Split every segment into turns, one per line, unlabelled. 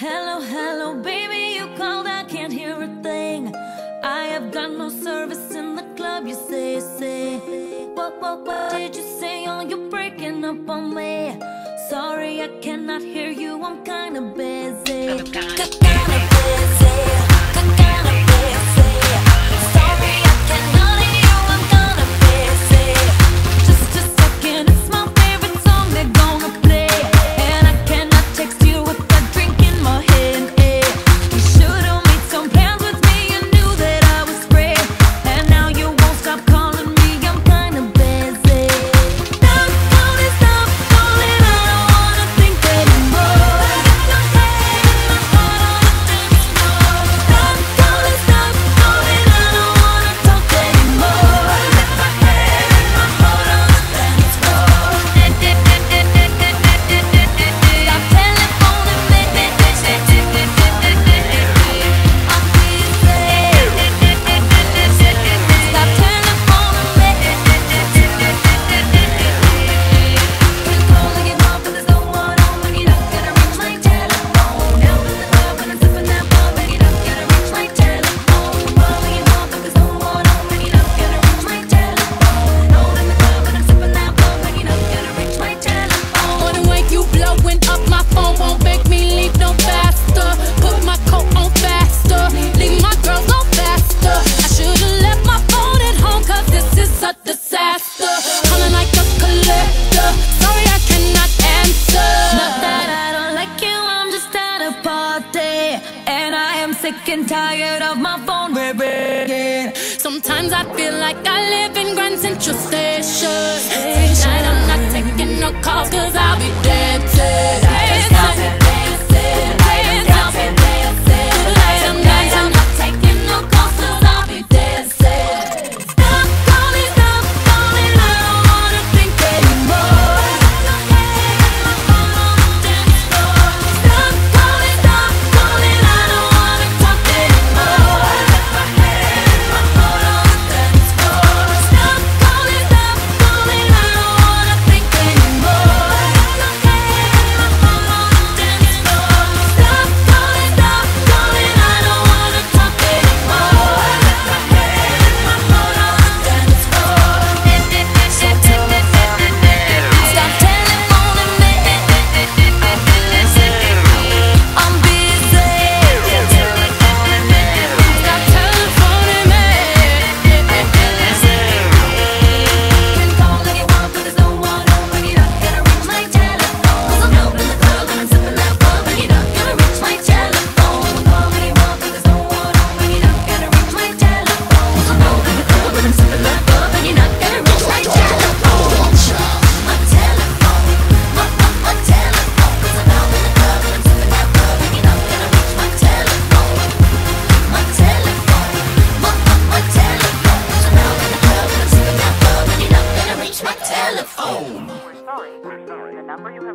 Hello, hello, baby, you called, I can't hear a thing. I have got no service in the club, you say, say. What, what, what did you say? Oh, you're breaking up on me. Sorry, I cannot hear you, I'm kinda busy. sick and tired of my phone ringing.
Sometimes I feel like I live in Grand Central Station. Tonight I'm not.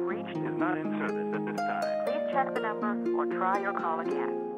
reached is not in service at this time. Please check the number or try your call again.